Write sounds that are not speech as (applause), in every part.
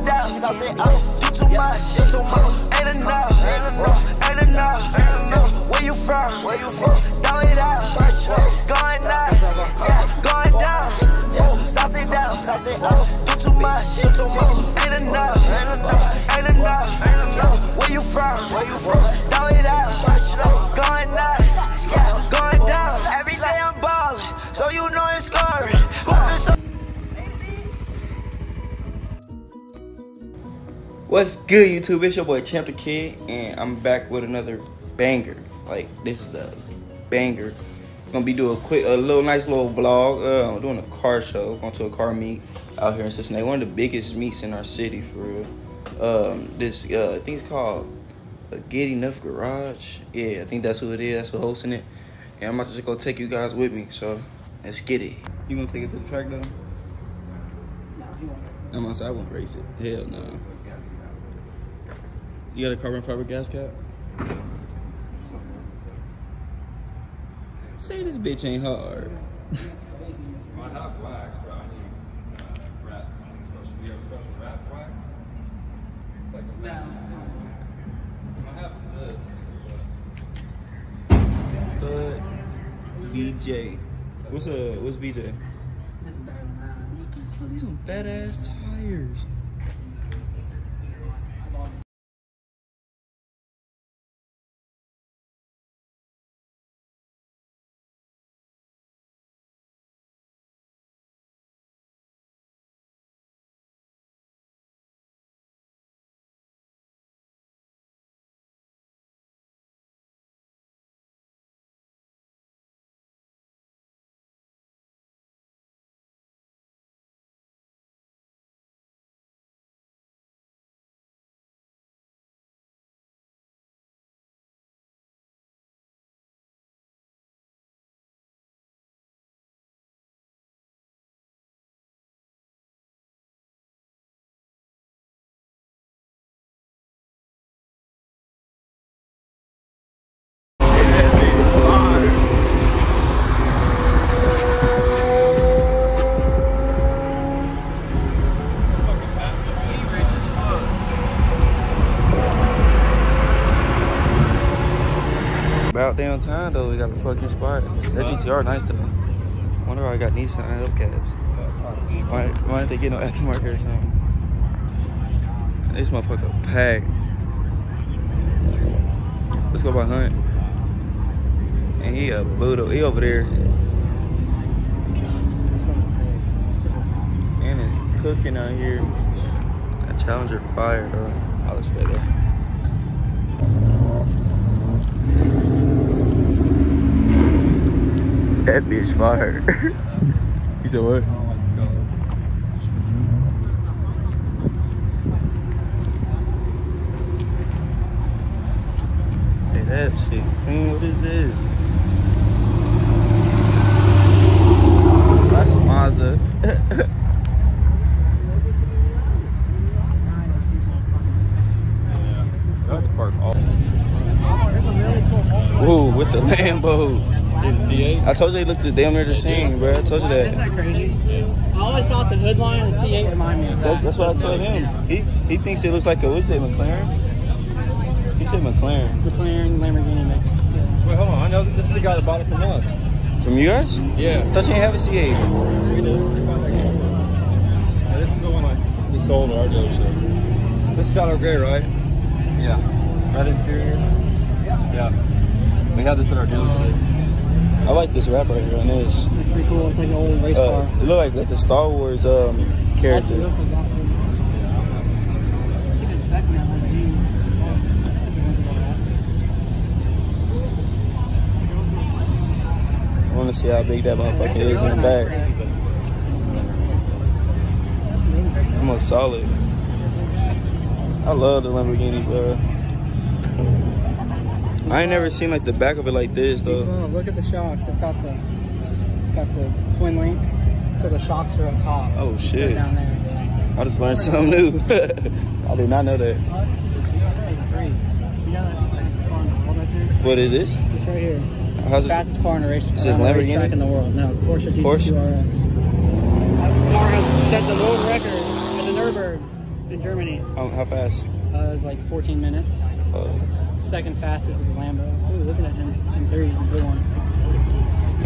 it down, sauce it up. Do too much, do too much. Ain't enough, ain't enough, oh, ain't enough, ain't enough. Where you from? Where you from? Throw it out, going nuts, yeah, going down. Sauce it down, sauce it up. Do too much, do too much. Ain't enough, ain't enough, ain't enough, ain't enough. Where you from? Where you from? Throw it out, going nuts, yeah, going down. Every day I'm ballin', so you know it's scoring. What's good, YouTube? It's your boy Champ Da Kid, and I'm back with another banger. Like this is a banger. Gonna be doing a quick, a little nice little vlog. Uh, I'm doing a car show, going to a car meet out here in Cincinnati. One of the biggest meets in our city, for real. Um, this uh, I think it's called a Good Enough Garage. Yeah, I think that's who it is. That's who hosting it. And I'm about to just go take you guys with me. So let's get it. You gonna take it to the track though? No, he won't. I'm gonna say I won't race it. Hell no. You got a carbon fiber gas cap? Say this bitch ain't hard. I have wax, but I need uh, rat. Special, we have special rat wax. It's like a. I have this. But BJ. What's uh what's BJ? These some fat ass tires. Damn time though, we got the fucking spot. That GTR nice though. Wonder why I got Nissan hubcaps. Why, why didn't they get no aftermarket or something? This motherfucker packed. Let's go by Hunt. And he a Budo. He over there. And it's cooking out here. That Challenger fire though. I'll just stay there. That bitch fire. (laughs) you said what? Hey, that shit clean. What is this? That's a Mazda. Got (laughs) to park all. Ooh, with the Lambo. See the C8? I told you they looked the damn near the same, bro. I told you Isn't that. that crazy? I always thought the hood line and the C8 remind me of That- that. That's what I told him. He he thinks it looks like a what's it, McLaren? He said McLaren. McLaren Lamborghini mix. Wait, hold on. I know that this is the guy that bought it from us. From you guys? Yeah. I thought you didn't have a C8. We do. Yeah, this is the one I we sold at our dealership. This is Shadow Gray, right? Yeah. Red interior? Yeah. We had this at our dealership. I like this wrap right here on this. It's pretty cool. It's like an old race Uh, car. it look like like the Star Wars um character. I want to see how big that motherfucker is in the back. It looks solid. I love the Lamborghini, bro. I ain't never seen like the back of it like this though. Look at the shocks. It's got the it's got the twin link, so the shocks are up top. Oh, shit. Down there. I just learned something new. (laughs) I did not know that. You know that fastest car in the world right there? What is this? It's right here. How's this? Fastest car in a race, on a Lamborghini? racetrack in the world. No, it's Porsche GT2 Porsche? RS. This car has set the world record at the Nürburgring. in Germany. How, how fast? Uh, it's like 14 minutes. Uh, Second fastest is Lambo. Ooh, looking at him in three, good one.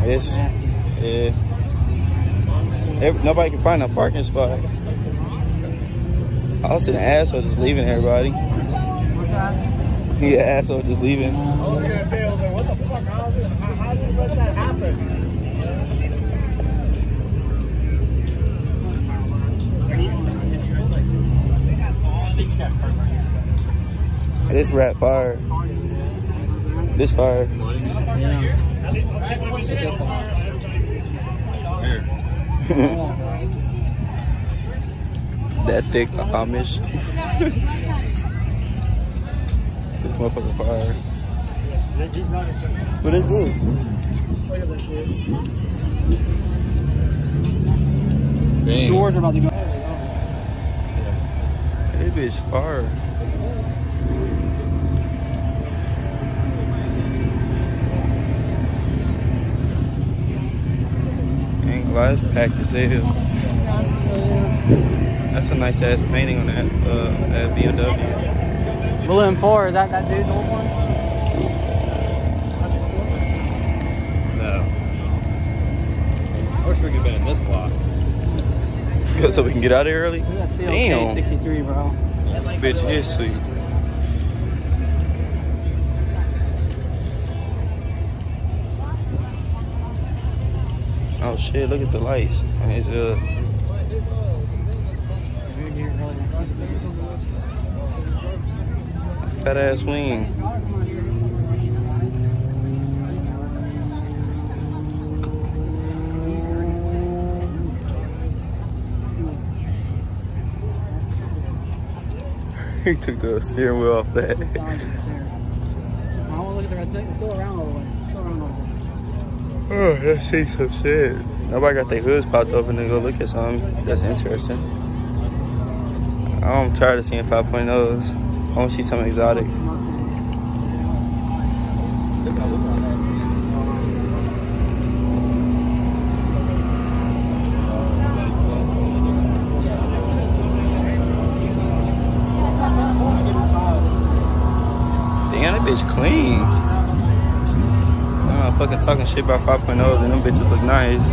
it's Nasty. yeah. Every, nobody can find a parking spot. I Austin, an asshole, just leaving everybody. What's that? He asshole, just leaving. I was gonna say, I was like, what the fuck? How, did- how, how did let that happen? This rat fire. This fire. Yeah. (laughs) that thick Amish. (laughs) this motherfucker fire. What is this? Look this. Dang. Doors are about to go. This bitch fire. Ain't glass packed as hell. That's a nice ass painting on that uh that BMW. Blue Balloon 4, is that that dude's old one? No. I wish we could have been in this lot. (laughs) so we can get out of here early. Look at that Damn. 63, bro. Bitch is sweet. Oh shit, look at the lights. It's uh fat ass wing. (laughs) He took the steering wheel off that. I want to look at the red thing. Still around all the way. Still around all the way. Oh, let's see some shit. Nobody got their hoods popped open to go look at something. That's interesting. I'm tired of seeing 5.0s. I want to see something exotic. That bitch clean. Uh, fucking talking shit about 5.0s and them bitches look nice.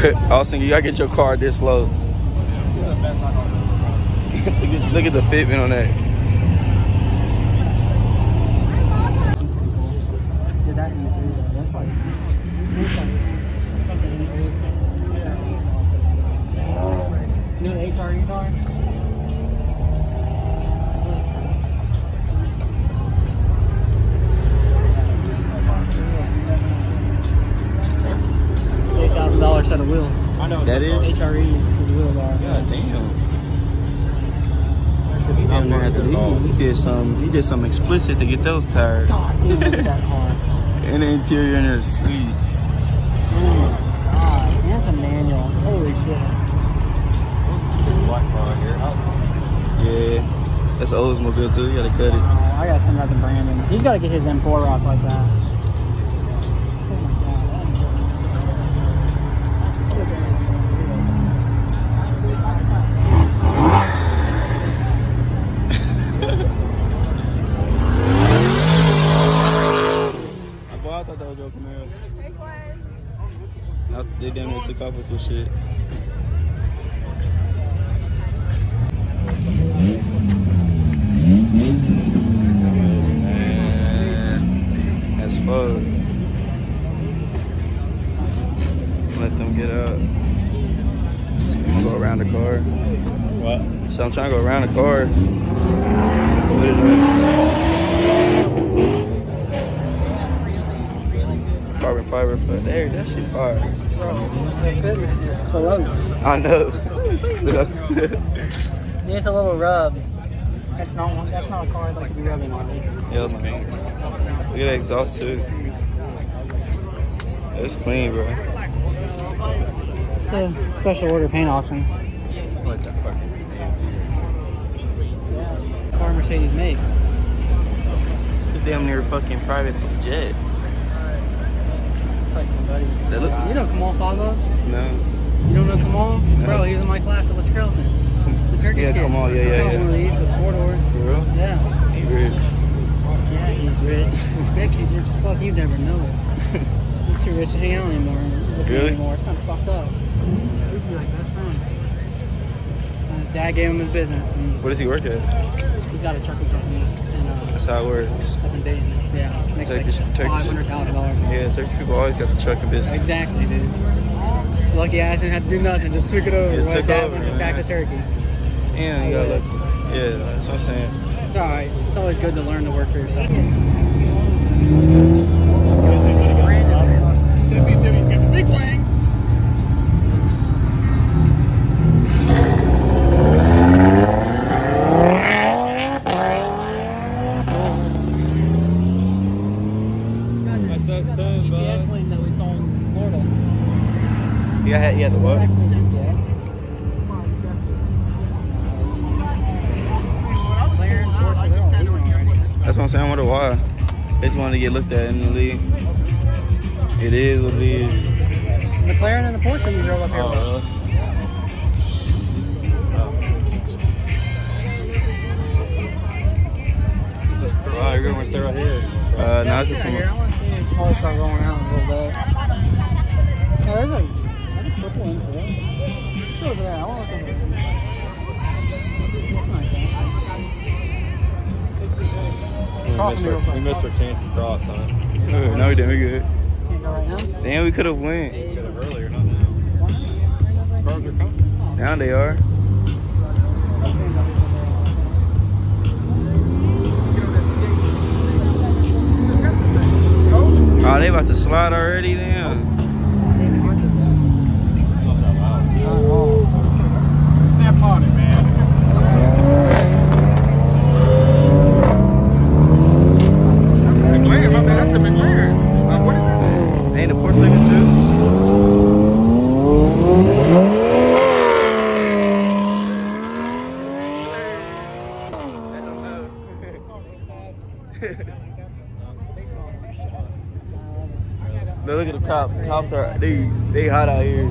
(laughs) Austin, you gotta get your car this low. look, (laughs) at, look at the fitment on that. I know. That is? HREs, the wheels are. God damn. Damn, near had to leave. He did some. He did some explicit to get those tires. God damn, that car. (laughs) And the interior in there is sweet. Oh my god. And it's a manual. Holy shit. Black car here. Oh. Yeah, that's Oldsmobile too. You gotta cut it. Oh, I gotta send that to Brandon. He's gotta get his M4 rock like that. Oh my god. Boy, I thought that was Camaro. I, they damn near took off with your shit. As fuck. Let them get up. Go around the car. What? So I'm trying to go around the car. Fiber for there, that shit fire. Bro, the is close. I know. It's (laughs) a little rub. That's not one. That's not a car I'd like to be rubbing on. yeah, it's clean. Look at that exhaust too. It's clean, bro. It's a special order paint auction. Like that fucking. Car Mercedes makes. It's damn near fucking private jet. It's like my buddy. They look- You know Kamal Fagla? No. You don't know Kamal? No. Bro, he was in my class at West Carrollton. The Turkish Yeah, kid. Kamal, yeah, He's yeah, got yeah. one of these with four doors. For real? Yeah. He rich. Yeah, he's rich. (laughs) Nick, he's rich as fuck. You never know it. He's too rich to hang out anymore. Really? Anymore. It's kind of fucked up. He used like best. And his dad gave him his business, and What does he work at? he's got a trucking company. And That's how it works. up Dayton. Yeah, makes Turkish- like Turkish- five hundred thousand dollars. Yeah, Turkish people always got the trucking business. Exactly, dude. Lucky ass didn't have to do nothing. Just took it over. Just took over, went back to. Turkey. And you uh, got like, yeah, that's what I'm saying. It's all right. It's always good to learn to work for yourself. Big wing. SS10, GTS bud. wing that we saw in Florida. Yeah, had, he had the what? That's what I'm saying. I wonder why. They just wanted to get looked at in the league. It is what it is. McLaren and the Porsche you drove up here Oh, with. really? Oh, you're gonna stay right here. Uh, now it's just Get some. I want to see the cars start rolling out a little bit. Yeah, there's a, there's a purple one for that. Look over there. I want to look over there. We missed, our, we missed our chance to cross, huh? Uh, (laughs) no, we didn't. We good. Can't go right now. Damn, we could have went. Could have earlier, not now. Why not? Cars are coming. Now they are. Oh, they about to slide already. Damn. Step on it, man. That's a McLaren, my man. That's a McLaren. Uh, what is Ain't the Porsche looking too? But look at the cops. The cops are they they hot out here.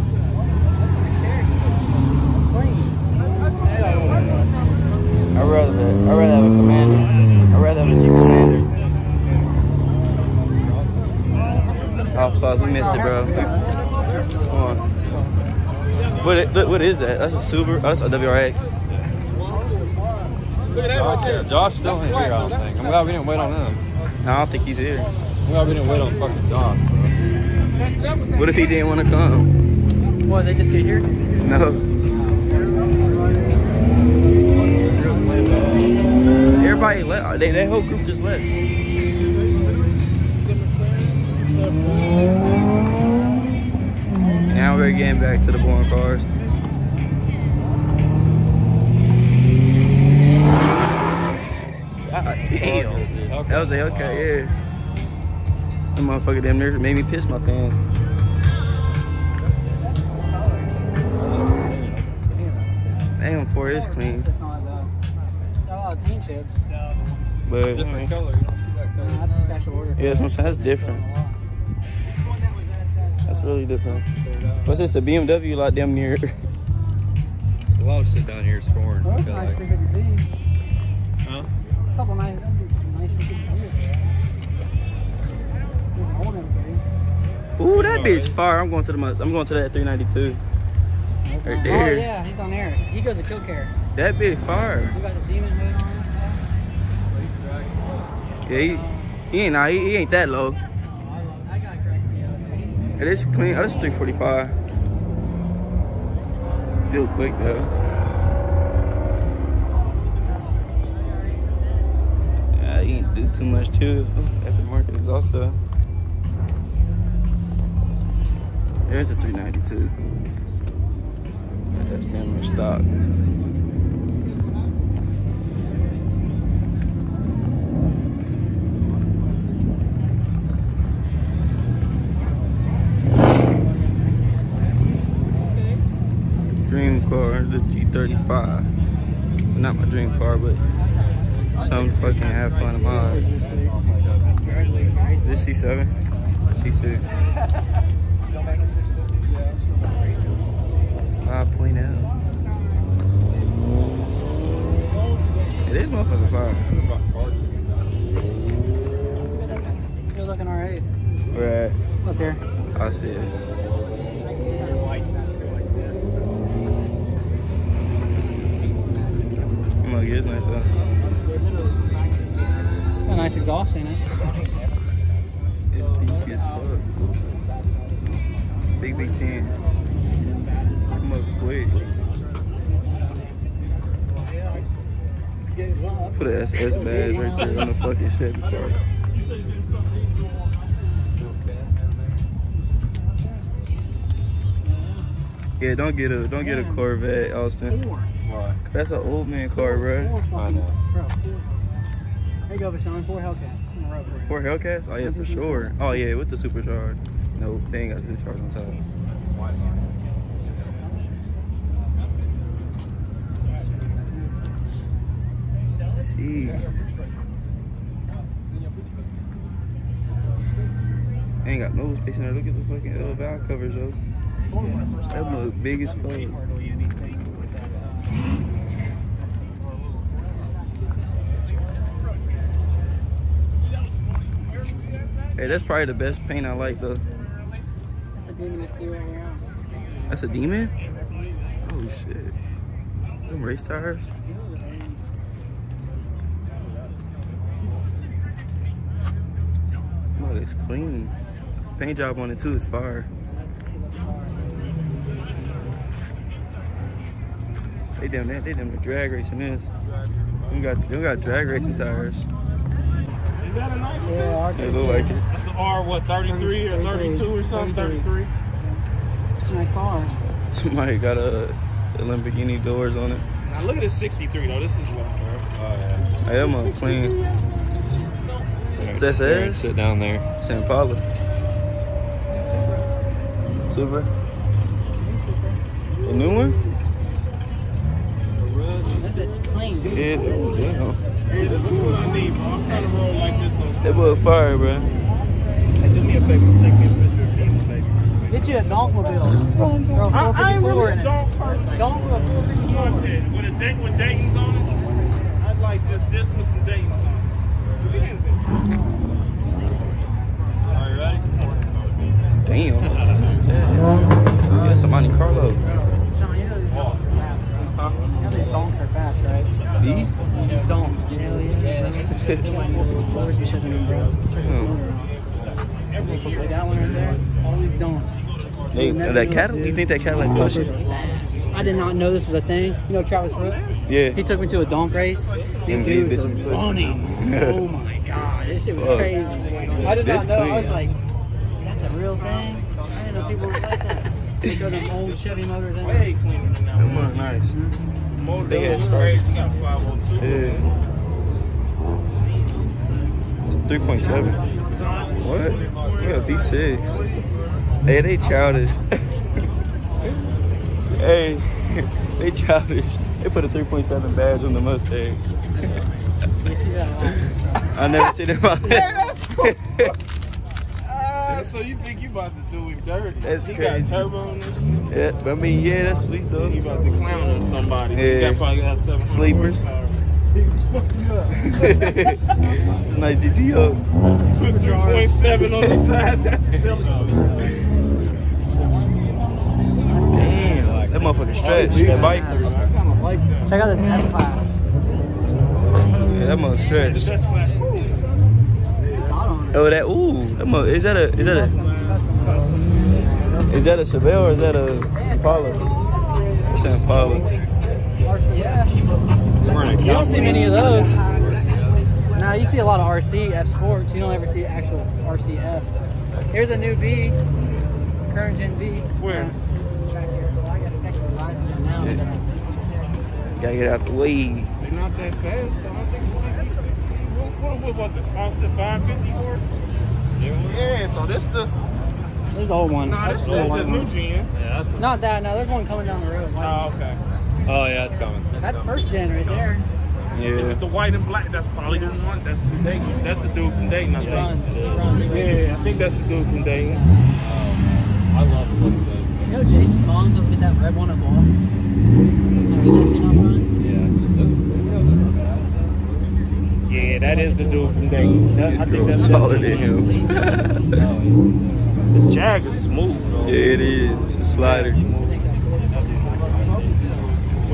I'd rather that. I'd rather have a commander. I'd rather have a Jeep commander. Oh fuck, we missed it, bro. Come on. What, look, what is that? That's a Subaru. Oh, that's a WRX. Look at that right there. Josh still ain't here, I don't think. I'm glad we didn't wait on him. No, I don't think he's here. I'm glad we didn't wait on fucking Josh. What if he didn't want to come? What, they just get here? No. Everybody left. They, that whole group just left. Now we're getting back to the boring cars. God damn. That was a Hellcat, yeah. That motherfucker damn near made me piss my pants. Damn, four is clean. It's not bad. It's got a lot of paint chips. But Different color. You don't see that Yeah, color. that's a special order. Yeah, that's what I'm saying. That's different. That's really different. What's this? The BMW lot damn near. A lot of shit down here is foreign. Ooh, fire. I'm going to the I'm going to that 392. Right Oh there. yeah, he's on there. He goes to kill care. That bitch fire. You got the demon hood on. Yeah, he, he ain't nah, he, he ain't that low. That guy cracked me up. It is clean. Oh, that's 345. Still quick though. Yeah, he ain't do too much too. Aftermarket exhaust though. There's a 392. But that's never stock. Dream car, the G35. Not my dream car, but some fucking have fun of This C7, C6. Still making 650? Yeah, I'm still making 5 point out. It is motherfucking fire. Still looking alright. Where at? Up there. I see it. I'm gonna get it's nice huh? A nice exhaust in it. Put an SS badge right there on the fucking Chevy car. Yeah, don't get a don't get a Corvette, Austin. Why? That's an old man car, bro. Four I know. There you go, Bashan. Four Hellcats in a row for you. Four Hellcats? Oh yeah, for sure. Oh yeah, with the supercharge. Nope, they ain't got supercharge on top. Jeez. Ain't got no space in there. Look at the fucking uh, valve covers though. That look big as fuck. Hey, that's probably the best paint I like though. That's a demon I see right here. That's a demon? Oh shit. Some race tires? It's clean. Paint job on it too is fire. They damn that they damn the drag racing this. We got we got drag racing tires. Is that a 92? Yeah, They look like it. That's an R, what, 33 or 32 or something? 33. It's a nice car. Somebody got a, a Lamborghini doors on it. Now look at this 63 though. This is what, bro. Oh yeah. I'm a clean. Is that? Sit down there. San Paulo. Super. The new one? That bitch clean. Yeah, damn. Hey, this is I need, bro. I'm trying to roll like this That was fire, bro. Hey, do me a favor. Take me a picture of me. Get you a Donkmobile. Throw a I, I ain't really a it. dog person. Don't a 454 Oh, shit. With a date with Dayton's on it, I'd like just this with some Dayton's. Are you ready? Damn. (laughs) Yeah, that's a Monte Carlo. Sean, you know these donks are fast, right? These donks are fast, right? B? These donks. Hell yeah. They got 454s and shit in them, bro. Check this. Like that one right there. All these donks. They, that know, Cadillac, you think that Cadillac's Those bullshit? fuckers are fast. I did not know this was a thing. You know Travis Brooks? Yeah. He took me to a donk race. These Them these dudes were bitches running. Oh my god, this shit was Fuck. (laughs) Oh. crazy. I did This not know. I was like, that's a real thing. I didn't know people were like that. They throw them old Chevy motors in. Way cleaner than that That one. was nice. Motor They had so sharp. crazy. Got 502. Yeah. 3.7. What? You got V6. Hey, they childish. (laughs) hey, (laughs) they childish. They put a 3.7 badge on the Mustang. You see that. I never seen it on that's cool. there. So you think you about to do him dirty? That's he crazy. got turbo on this shit. yeah, but I mean, yeah, that's sweet though. You about to clown on somebody. Yeah. You got probably got 700 Sleepers. horsepower. He fuck you up. (laughs) it's nice GTO. Put 3.7 on the side. (laughs) That's silly. Damn, that motherfucker stretch. Oh, that bike. Check out this S class. Yeah, that motherfucker stretch. That's class. Not on it. Oh, that ooh, that mo- is that a is that a is that a Chevelle or is that a Impala? It's an Impala. RCF. You don't see many of those. Now you see a lot of RC F Sports. You don't ever see actual RCFs. Here's a new V, current gen V. Where? Back here. Got to take the license in now. Yeah. Gotta get out the way. They're not that fast, though. I think the 60, what, what, what, the Austin 550 horse? Yeah, so this the, This is the old one. nah, this That's is the the, old the one. new gen. Yeah, that's. Not that. No, there's one coming down the road. Oh, okay. Oh yeah, it's coming. That's first gen right there. Yeah. This is the white and black. That's probably the one. That's the Dayton. That's the dude from Dayton, I think. runs. He runs. Yeah, I think that's the dude from Dayton. Oh man. I love it. You know Jason Bond doesn't get that red one at Boss? You see that scene on front? Yeah. That is the dude from Dayton. That, I think that's taller than him. (laughs) This Jag is smooth, bro. yeah, it is. It's Slider. With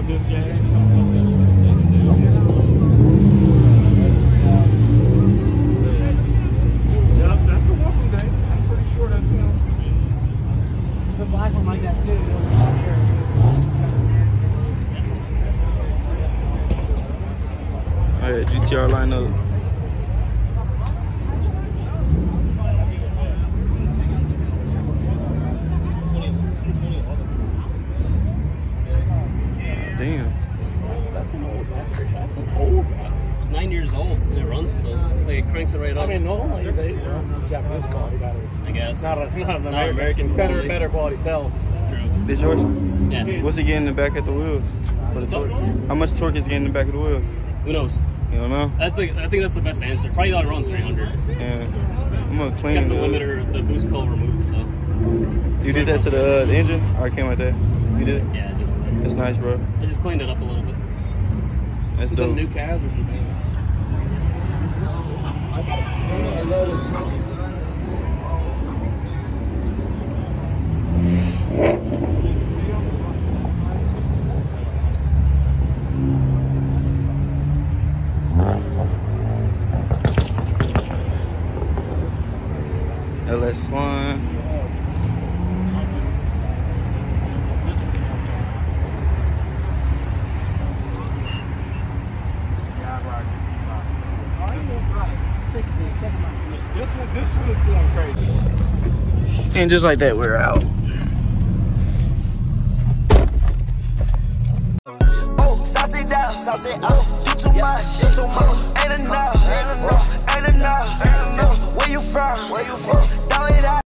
this Jag. Yep, that's the one from Dayton. I'm pretty sure that's him. The black one like that too. All right, GTR line up. Damn. That's an old battery. That's an old battery. It's nine years old and it runs still. Like it cranks it right up. I mean, normally they Japanese quality battery. I guess. Not, a, not an Not American, American better, quality. better quality cells. It's true. This yours? Yeah. What's it getting in the back at the wheels? For the torque? How much torque is getting in the back of the wheel? Who knows? You don't know? That's like I think that's the best answer. Probably like around 300. Yeah. I'm gonna It's clean got the limiter, the boost coil removed. So You did that to the, uh, the engine? Or it came like that? You did? it? yeah, I did. That's nice, bro. I just cleaned it up a little bit. That's Is it a dope. new CAS or you? I noticed. LS1. This one. And just like that, we're out.